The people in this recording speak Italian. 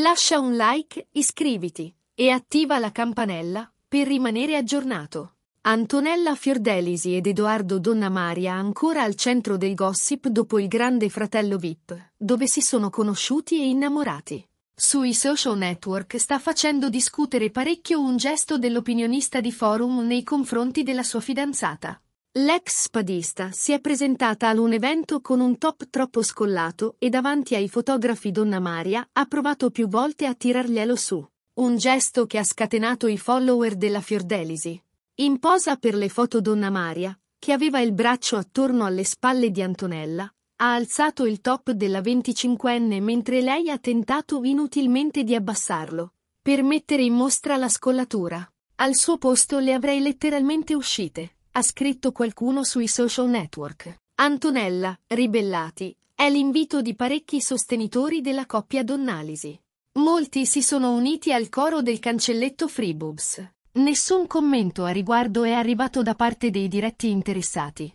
Lascia un like, iscriviti e attiva la campanella per rimanere aggiornato. Antonella Fiordelisi ed Edoardo Donnamaria ancora al centro del gossip dopo il grande fratello VIP, dove si sono conosciuti e innamorati. Sui social network sta facendo discutere parecchio un gesto dell'opinionista di forum nei confronti della sua fidanzata. L'ex spadista si è presentata ad un evento con un top troppo scollato e davanti ai fotografi Donna Maria ha provato più volte a tirarglielo su. Un gesto che ha scatenato i follower della Fiordelisi. In posa per le foto Donna Maria, che aveva il braccio attorno alle spalle di Antonella, ha alzato il top della 25enne mentre lei ha tentato inutilmente di abbassarlo, per mettere in mostra la scollatura. Al suo posto le avrei letteralmente uscite ha scritto qualcuno sui social network. Antonella, ribellati, è l'invito di parecchi sostenitori della coppia Donnalisi. Molti si sono uniti al coro del cancelletto Freeboobs. Nessun commento a riguardo è arrivato da parte dei diretti interessati.